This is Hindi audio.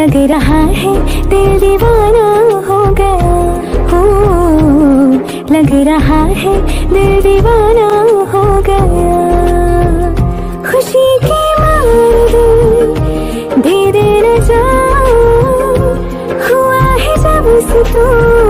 लग रहा है दिल दीवाना हो गया। हो लग रहा है दिल दीवाना हो गया। खुशी की मार धीरे न जा हुआ है जब से तू। तो।